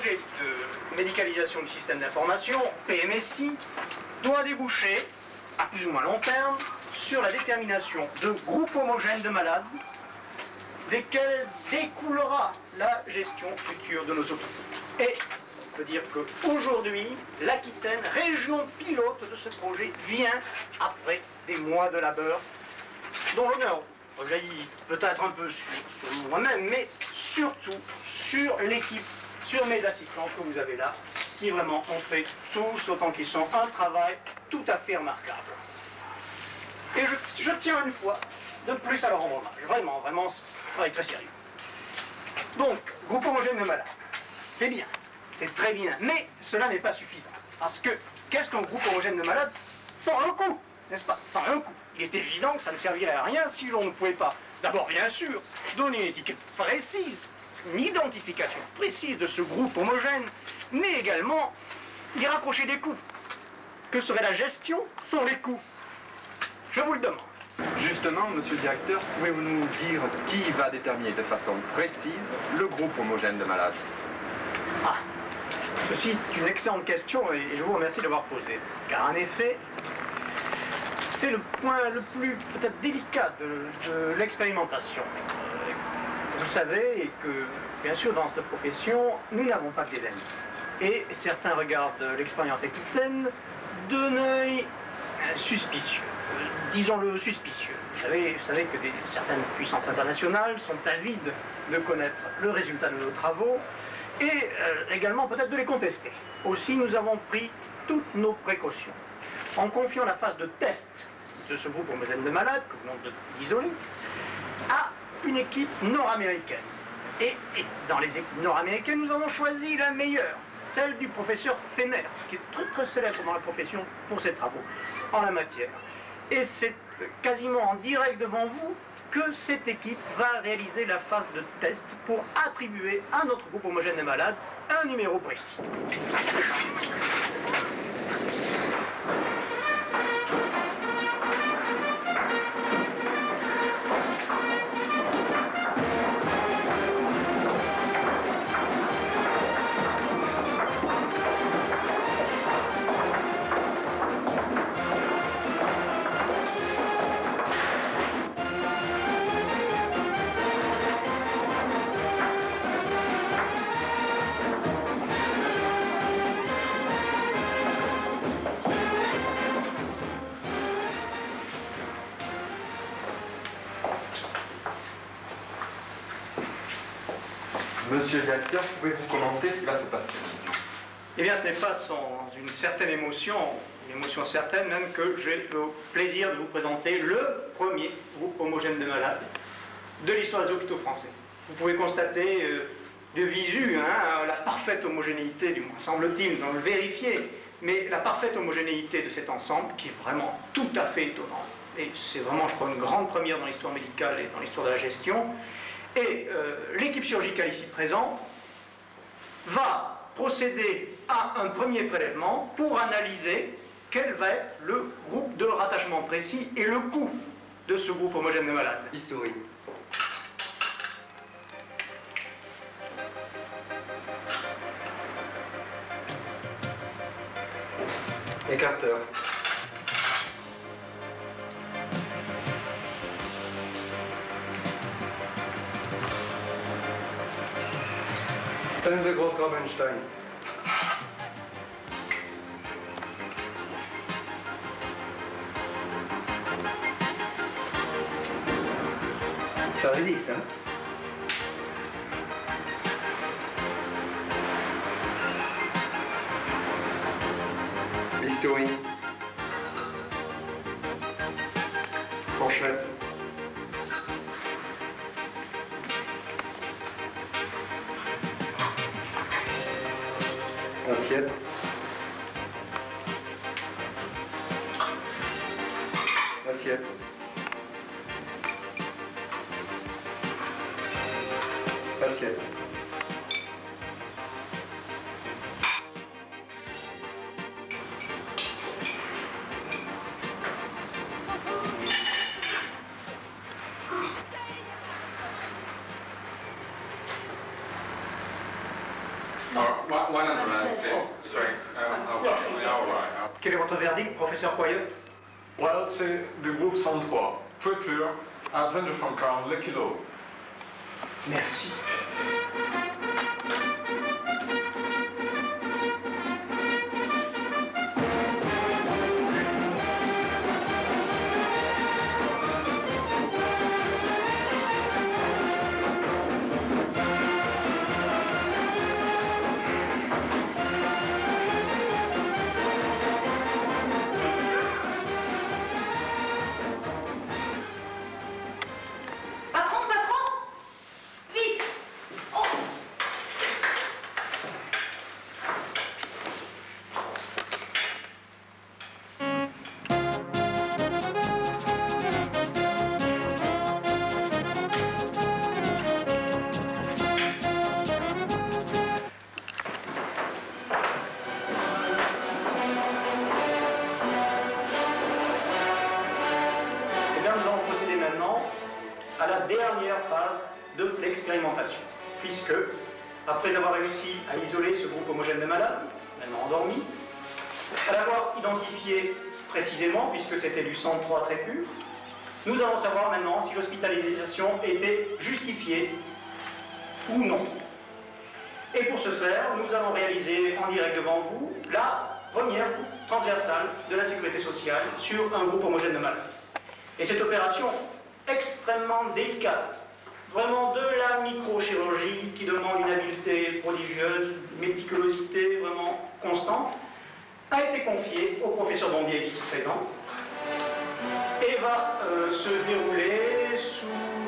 projet de médicalisation du système d'information, PMSI, doit déboucher, à plus ou moins long terme, sur la détermination de groupes homogènes de malades, desquels découlera la gestion future de nos hôpitaux. Et on peut dire qu'aujourd'hui, l'Aquitaine, région pilote de ce projet, vient après des mois de labeur, dont l'honneur rejaillit peut-être un peu sur moi-même, mais surtout sur l'équipe, sur mes assistants que vous avez là, qui vraiment ont fait tous autant qu'ils sont un travail tout à fait remarquable. Et je, tiens une fois de plus à leur rendre hommage. Vraiment, vraiment, travail très sérieux. Donc, groupe homogène de malades, c'est bien, c'est très bien, mais cela n'est pas suffisant. Parce que, qu'est-ce qu'un groupe homogène de malades sans un coût, n'est-ce pas Sans un coût. Il est évident que ça ne servirait à rien si l'on ne pouvait pas, d'abord, bien sûr, donner une étiquette précise, une identification précise de ce groupe homogène, mais également y raccrocher des coûts. Que serait la gestion sans les coûts Je vous le demande. Justement, monsieur le directeur, pouvez-vous nous dire qui va déterminer de façon précise le groupe homogène de malades Ah, ceci est une excellente question et je vous remercie d'avoir posé. Car en effet, c'est le point le plus peut-être délicat de, l'expérimentation. Euh, vous savez, que bien sûr dans cette profession, nous n'avons pas que des amis. Et certains regardent l'expérience aquitaine d'un œil suspicieux, disons-le suspicieux. Vous savez, vous savez que certaines puissances internationales sont avides de connaître le résultat de nos travaux et euh, également peut-être de les contester. Aussi, nous avons pris toutes nos précautions en confiant la phase de test de ce groupe homogène de malades que nous venons d'isoler à une équipe nord-américaine. Et, dans les équipes nord-américaines, nous avons choisi la meilleure, celle du professeur Fener, qui est très très célèbre dans la profession pour ses travaux en la matière. Et c'est quasiment en direct devant vous que cette équipe va réaliser la phase de test pour attribuer à notre groupe homogène de malades un numéro précis. Monsieur directeur, pouvez-vous commenter ce qui va se passer Eh bien, ce n'est pas sans une certaine émotion, une émotion certaine même, que j'ai le plaisir de vous présenter le premier groupe homogène de malades de l'histoire des hôpitaux français. Vous pouvez constater euh, de visu hein, la parfaite homogénéité, du moins semble-t-il, nous le vérifier, mais la parfaite homogénéité de cet ensemble qui est vraiment tout à fait étonnant. Et c'est vraiment, je crois, une grande première dans l'histoire médicale et dans l'histoire de la gestion. Et euh, l'équipe chirurgicale ici présente va procéder à un premier prélèvement pour analyser quel va être le groupe de rattachement précis et le coût de ce groupe homogène de malades. Historique. Écarteur. Stände Großgramenstein. Sorry, vista. Bist du in? Assiette. Assiette. Assiette. Quel est votre verdict, professeur Coyote well, c'est du groupe 103. Très pur, à 22 francs le kilo. Merci. Puisque, après avoir réussi à isoler ce groupe homogène de malades, maintenant endormis, à l'avoir identifié précisément, puisque c'était du 103 très pur, nous allons savoir maintenant si l'hospitalisation était justifiée ou non. Et pour ce faire, nous allons réaliser en direct devant vous la première coupe transversale de la sécurité sociale sur un groupe homogène de malades. Et cette opération extrêmement délicate, vraiment de la microchirurgie qui demande une habileté prodigieuse, une méticulosité vraiment constante, a été confiée au professeur Bombier ici présent et va euh, se dérouler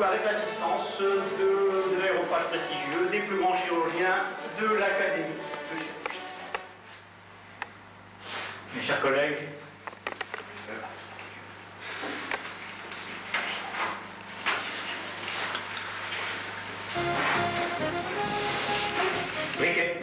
avec l'assistance de, de prestigieux des plus grands chirurgiens de l'Académie de chirurgie. Mes chers collègues, wicked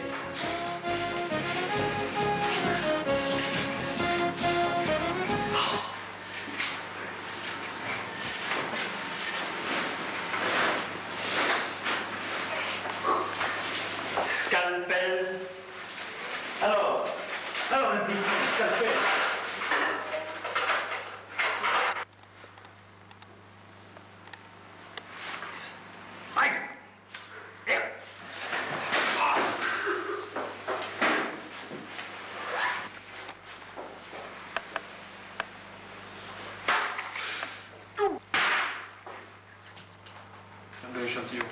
Un échantillon.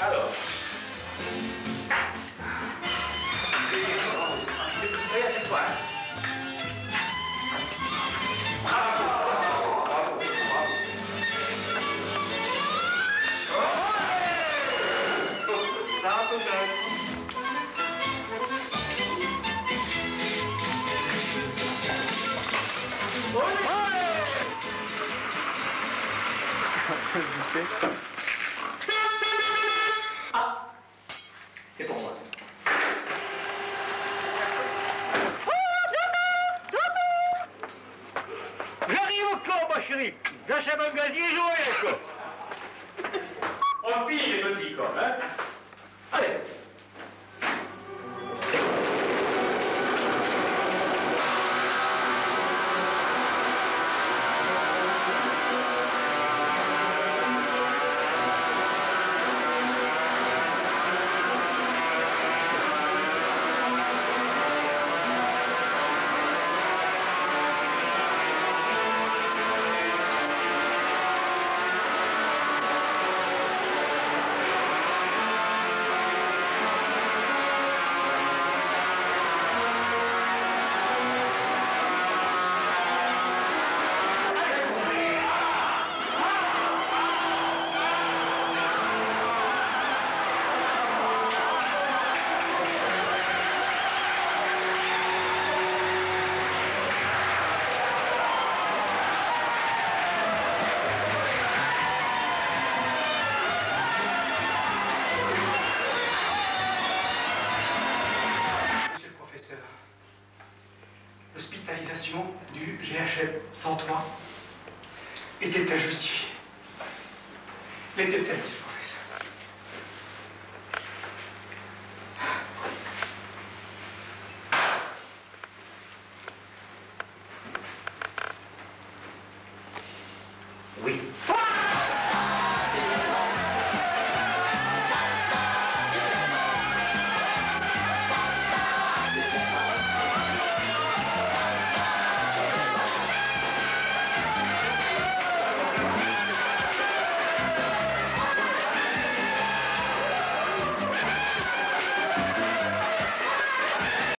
Alors. Bravo, bravo, bravo. Ça, peut-être. Ah, c'est pour moi. J'arrive au camp, ma chérie. J'achève un gazier et quoi. Était-elle justifiée L'était-elle, monsieur le